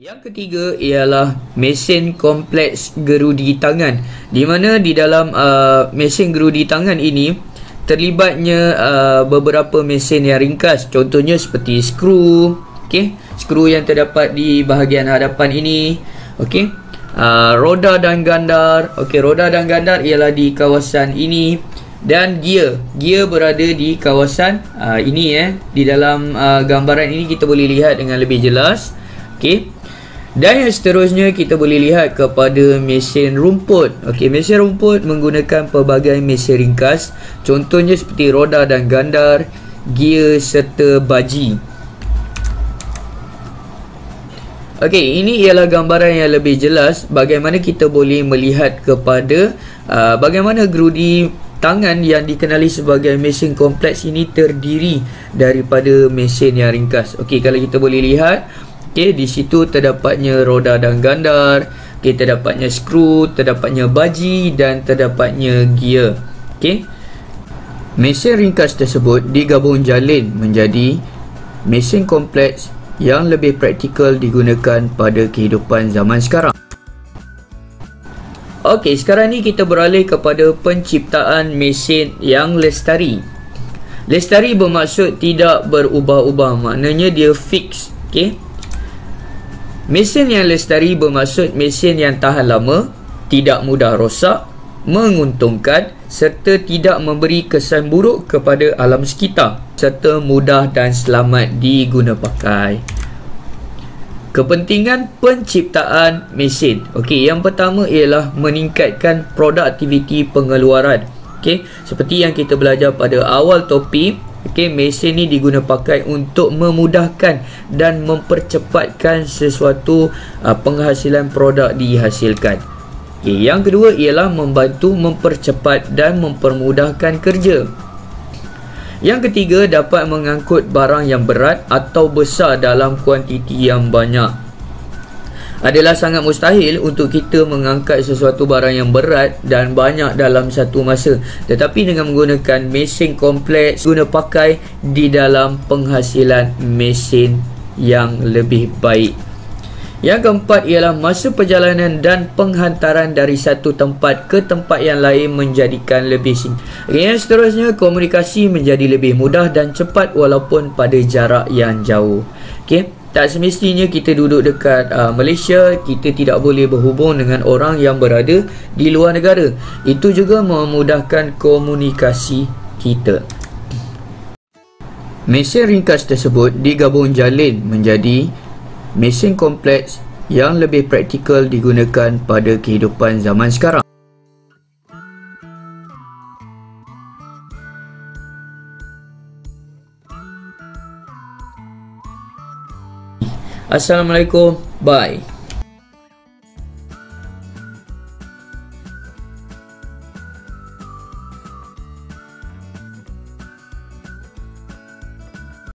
Yang ketiga ialah mesin kompleks gerudi tangan. Di mana di dalam uh, mesin gerudi tangan ini terlibatnya uh, beberapa mesin yang ringkas. Contohnya seperti skru okey? Skru yang terdapat di bahagian hadapan ini okey? Uh, roda dan gandar. Okey roda dan gandar ialah di kawasan ini. Dan gear. Gear berada di kawasan uh, ini eh? Di dalam uh, gambaran ini kita boleh lihat dengan lebih jelas okey dan yang seterusnya kita boleh lihat kepada mesin rumput. Okey, mesin rumput menggunakan pelbagai mesin ringkas. Contohnya seperti roda dan gandar, gear serta baji. Okey, ini ialah gambaran yang lebih jelas bagaimana kita boleh melihat kepada uh, bagaimana gerudi tangan yang dikenali sebagai mesin kompleks ini terdiri daripada mesin yang ringkas. Okey, kalau kita boleh lihat Okey, di situ terdapatnya roda dan gandar, okey terdapatnya skru, terdapatnya baji dan terdapatnya gear. Okey. Mesin ringkas tersebut digabung jalin menjadi mesin kompleks yang lebih praktikal digunakan pada kehidupan zaman sekarang. Okey, sekarang ni kita beralih kepada penciptaan mesin yang lestari. Lestari bermaksud tidak berubah-ubah, maknanya dia fix, okey. Mesin yang lestari bermaksud mesin yang tahan lama, tidak mudah rosak, menguntungkan serta tidak memberi kesan buruk kepada alam sekitar serta mudah dan selamat diguna pakai. Kepentingan penciptaan mesin. Okey, yang pertama ialah meningkatkan produktiviti pengeluaran. Okey, seperti yang kita belajar pada awal topik, Okey, mesin ni diguna pakai untuk memudahkan dan mempercepatkan sesuatu uh, penghasilan produk dihasilkan. Okay, yang kedua ialah membantu mempercepat dan mempermudahkan kerja. Yang ketiga dapat mengangkut barang yang berat atau besar dalam kuantiti yang banyak adalah sangat mustahil untuk kita mengangkat sesuatu barang yang berat dan banyak dalam satu masa tetapi dengan menggunakan mesin kompleks guna pakai di dalam penghasilan mesin yang lebih baik yang keempat ialah masa perjalanan dan penghantaran dari satu tempat ke tempat yang lain menjadikan lebih singkat. Yang seterusnya, komunikasi menjadi lebih mudah dan cepat walaupun pada jarak yang jauh. Okay tak semestinya kita duduk dekat uh, Malaysia kita tidak boleh berhubung dengan orang yang berada di luar negara. Itu juga memudahkan komunikasi kita. Mesin ringkas tersebut digabung jalin menjadi mesin kompleks yang lebih praktikal digunakan pada kehidupan zaman sekarang Assalamualaikum. Bye.